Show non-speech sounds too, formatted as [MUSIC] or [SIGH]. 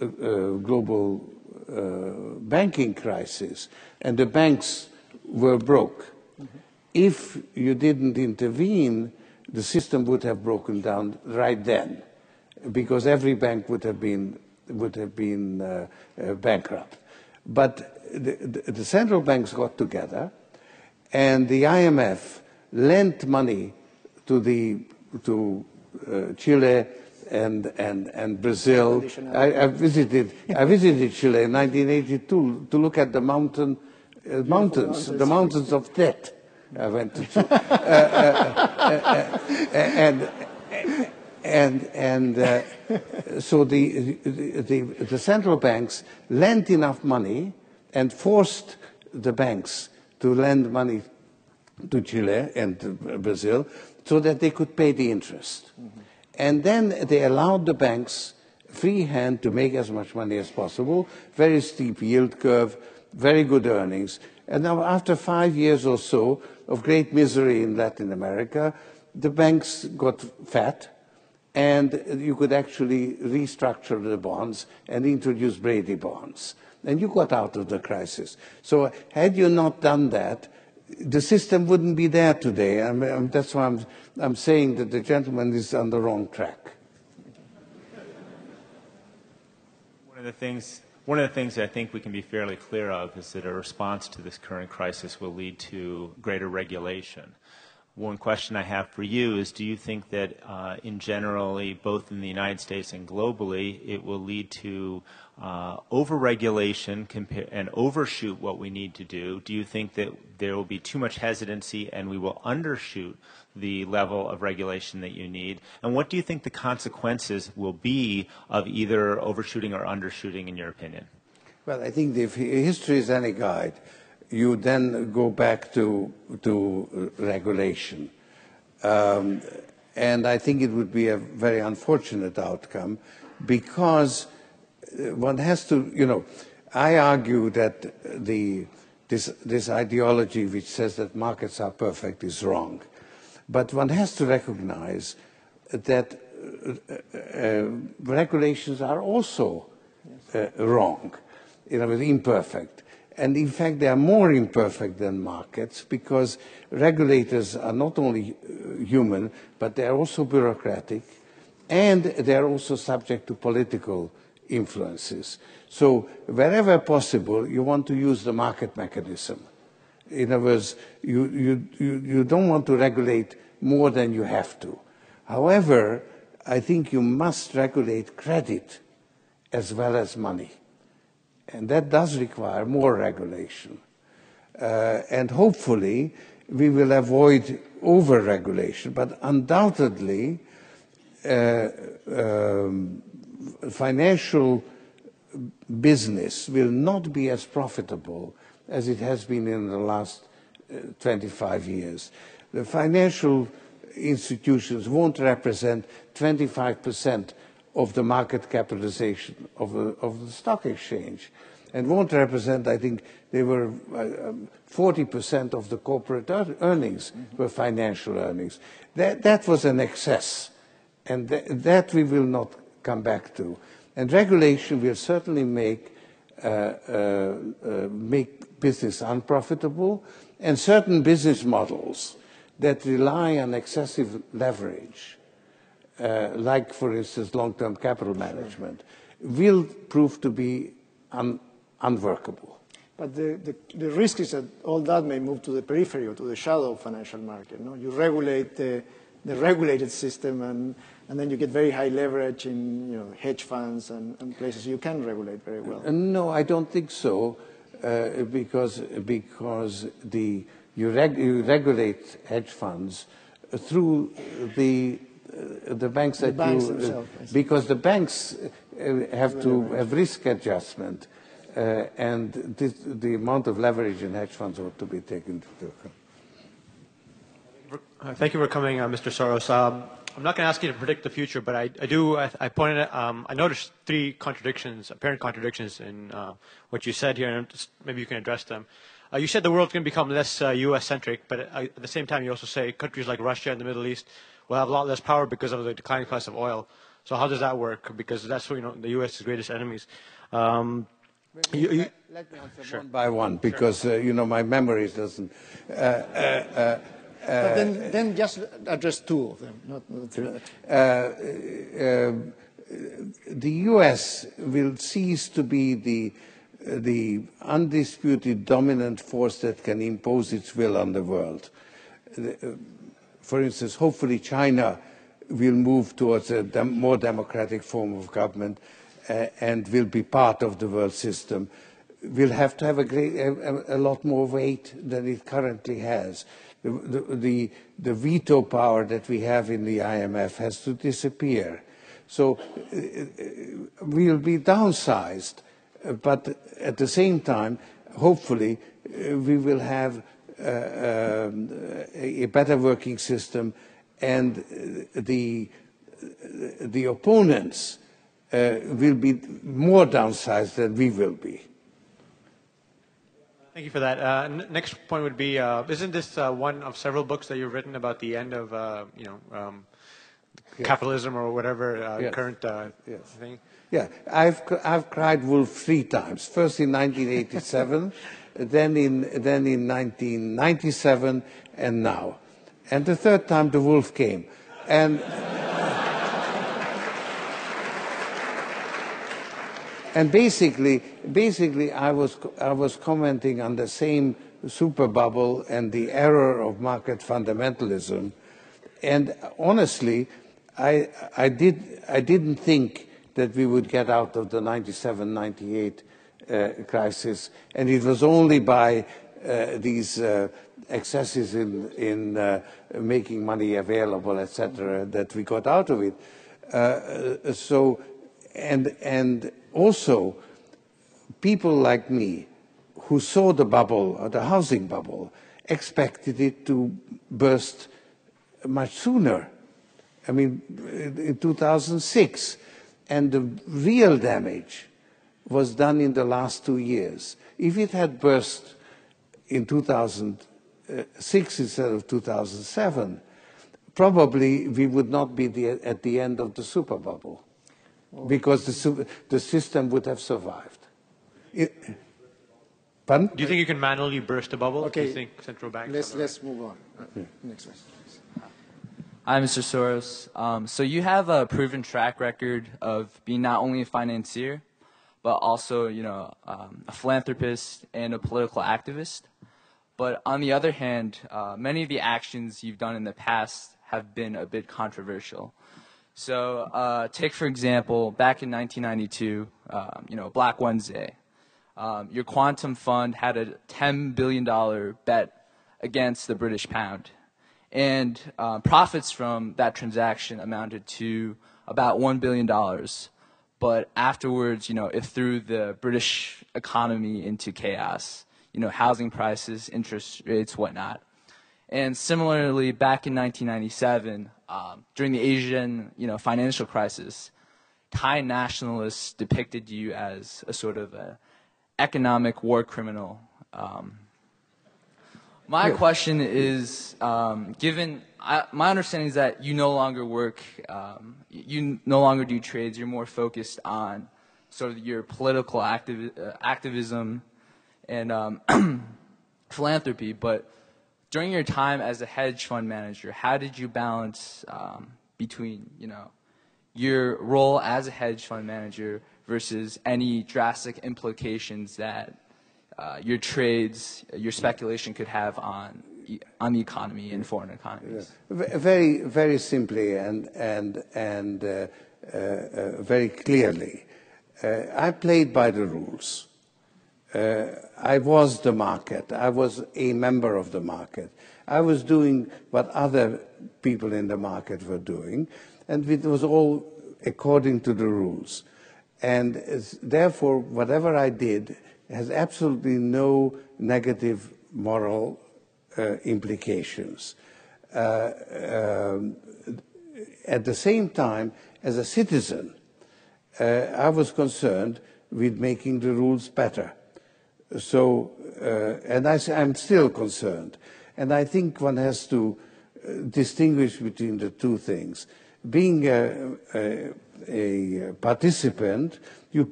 uh, global uh, banking crisis, and the banks were broke. Mm -hmm. If you didn't intervene, the system would have broken down right then, because every bank would have been would have been uh, uh, bankrupt. But the, the, the central banks got together, and the IMF lent money to the to uh, Chile and and and Brazil. I, I visited I visited Chile in 1982 to look at the mountain uh, mountains, the mountains of debt. I went to, uh, uh, uh, and and and so the, the the central banks lent enough money and forced the banks to lend money to Chile and to Brazil so that they could pay the interest. Mm -hmm. And then they allowed the banks free hand to make as much money as possible, very steep yield curve, very good earnings. And now after five years or so of great misery in Latin America, the banks got fat and you could actually restructure the bonds and introduce Brady bonds. And you got out of the crisis. So had you not done that, the system wouldn't be there today. I mean, um, that's why I'm, I'm saying that the gentleman is on the wrong track. One of the things one of the things that I think we can be fairly clear of is that a response to this current crisis will lead to greater regulation. One question I have for you is do you think that uh, in generally, both in the United States and globally, it will lead to uh, overregulation and overshoot what we need to do? Do you think that there will be too much hesitancy and we will undershoot the level of regulation that you need? And what do you think the consequences will be of either overshooting or undershooting, in your opinion? Well, I think if history is any guide, you then go back to, to regulation. Um, and I think it would be a very unfortunate outcome because one has to, you know, I argue that the, this, this ideology which says that markets are perfect is wrong. But one has to recognize that uh, uh, regulations are also uh, wrong, you know, imperfect. And in fact, they are more imperfect than markets because regulators are not only uh, human, but they are also bureaucratic and they are also subject to political influences. So wherever possible, you want to use the market mechanism. In other words, you, you, you, you don't want to regulate more than you have to. However, I think you must regulate credit as well as money. And that does require more regulation. Uh, and hopefully, we will avoid over-regulation. But undoubtedly, uh, um, financial business will not be as profitable as it has been in the last uh, 25 years. The financial institutions won't represent 25% of the market capitalization of the, of the stock exchange and won't represent, I think, they were uh, 40% um, of the corporate earnings mm -hmm. were financial earnings. That, that was an excess, and th that we will not come back to. And regulation will certainly make, uh, uh, uh, make business unprofitable, and certain business models that rely on excessive leverage, uh, like, for instance, long-term capital management, will prove to be un unworkable. But the, the, the, risk is that all that may move to the periphery or to the shadow financial market. No? You regulate the, the regulated system and and then you get very high leverage in you know, hedge funds and, and places you can regulate very well. Uh, no, I don't think so, uh, because because the you, reg, you, regulate hedge funds through the the banks the that banks you themselves, because the banks uh, have to have risk adjustment, uh, and this, the amount of leverage in hedge funds ought to be taken into account. Thank you for coming, uh, Mr. Soros. Um, I'm not going to ask you to predict the future, but I, I do. I, I pointed. Um, I noticed three contradictions, apparent contradictions in uh, what you said here, and just, maybe you can address them. Uh, you said the world's going to become less uh, U.S. centric, but uh, at the same time, you also say countries like Russia and the Middle East will have a lot less power because of the declining price of oil. So how does that work? Because that's what, you know, the U.S.'s greatest enemies. Um, you, you, Let me answer one by one because uh, you know my memory doesn't. Uh, uh, but then, then just address two of them, not, not three. the U.S. will cease to be the the undisputed dominant force that can impose its will on the world. For instance, hopefully China will move towards a dem more democratic form of government uh, and will be part of the world system. Will have to have a, great, a, a lot more weight than it currently has. The, the, the, the veto power that we have in the IMF has to disappear. So uh, we'll be downsized but at the same time, hopefully, uh, we will have uh, um, a better working system and uh, the, the opponents uh, will be more downsized than we will be. Thank you for that. Uh, next point would be, uh, isn't this one of several books that you've written about the end of, you know, um, yes. capitalism or whatever yes. current yes. thing? Yeah, I've, I've cried wolf three times. First in 1987, [LAUGHS] then in, then in 1997, and now. And the third time the wolf came. And, [LAUGHS] and basically, basically I, was, I was commenting on the same super bubble and the error of market fundamentalism. And honestly, I, I, did, I didn't think that we would get out of the 97, 98 uh, crisis. And it was only by uh, these uh, excesses in, in uh, making money available, etc., that we got out of it. Uh, so, and, and also, people like me who saw the bubble, the housing bubble, expected it to burst much sooner. I mean, in 2006, and the real damage was done in the last two years. If it had burst in 2006 uh, instead of 2007, probably we would not be the, at the end of the super bubble because the, the system would have survived. It, pardon? Do you think you can manually burst a bubble? Okay. Do you think central banks? Let's, let's move on. Uh, yeah. Next question. Hi, Mr. Soros. Um, so you have a proven track record of being not only a financier, but also, you know, um, a philanthropist and a political activist. But on the other hand, uh, many of the actions you've done in the past have been a bit controversial. So uh, take, for example, back in 1992, um, you know, Black Wednesday. Um, your quantum fund had a $10 billion bet against the British pound and uh, profits from that transaction amounted to about $1 billion. But afterwards, you know, it threw the British economy into chaos, you know, housing prices, interest rates, whatnot. And similarly, back in 1997, um, during the Asian, you know, financial crisis, Thai nationalists depicted you as a sort of a economic war criminal. Um, my question is, um, given I, my understanding is that you no longer work, um, you no longer do trades. You're more focused on sort of your political activ- uh, activism and um, [CLEARS THROAT] philanthropy. But during your time as a hedge fund manager, how did you balance um, between, you know, your role as a hedge fund manager versus any drastic implications that uh, your trades, your speculation could have on on the economy and foreign economies? Very, very simply and and and uh, uh, uh very clearly, uh, I played by the rules. Uh, I was the market. I was a member of the market. I was doing what other people in the market were doing, and it was all according to the rules. And therefore, whatever I did has absolutely no negative moral uh, implications. Uh, um, at the same time, as a citizen, uh, I was concerned with making the rules better. So, uh, and I, I'm still concerned. And I think one has to uh, distinguish between the two things. being a, a, a participant, you